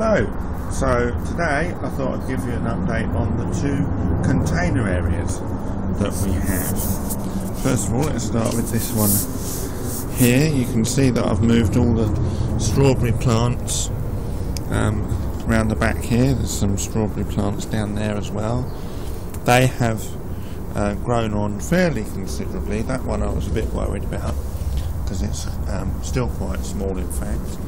Hello, so today I thought I'd give you an update on the two container areas that we have. First of all, let's start with this one here. You can see that I've moved all the strawberry plants um, around the back here. There's some strawberry plants down there as well. They have uh, grown on fairly considerably. That one I was a bit worried about because it's um, still quite small in fact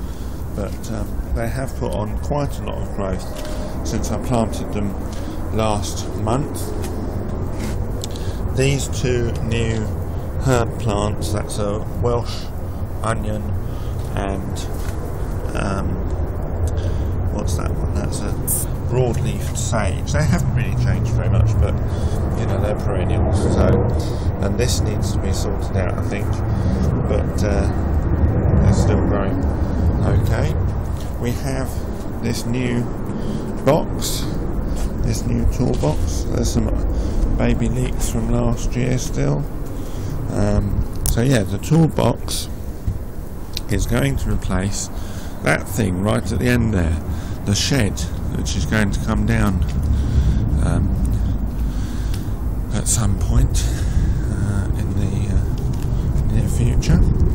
but um, they have put on quite a lot of growth since I planted them last month. These two new herb plants, that's a Welsh onion and um, what's that one? That's a broadleaf sage. They haven't really changed very much, but you know they're perennials. So, and this needs to be sorted out, I think. But uh, still growing okay. We have this new box, this new toolbox. There's some baby leeks from last year still. Um, so yeah, the toolbox is going to replace that thing right at the end there, the shed, which is going to come down um, at some point uh, in the uh, near future.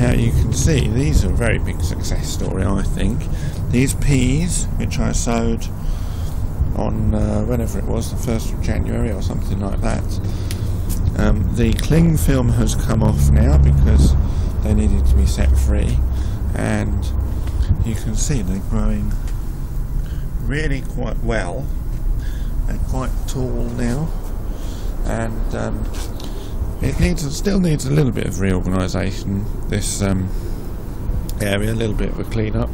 Now you can see these are a very big success story I think. These peas which I sowed on uh, whenever it was, the 1st of January or something like that. Um, the cling film has come off now because they needed to be set free and you can see they're growing really quite well. They're quite tall now and um, it needs still needs a little bit of reorganisation. This um, area, a little bit of a clean up,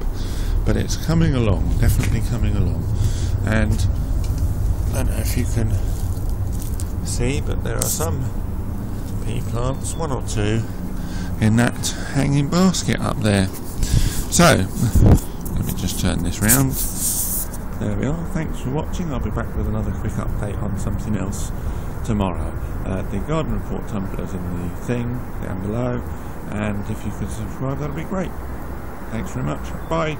but it's coming along, definitely coming along. And I don't know if you can see, but there are some pea plants, one or two, in that hanging basket up there. So let me just turn this round. There we are. Thanks for watching. I'll be back with another quick update on something else tomorrow. Uh, the garden report Tumblr's in the thing down below, and if you could subscribe, that'd be great. Thanks very much. Bye.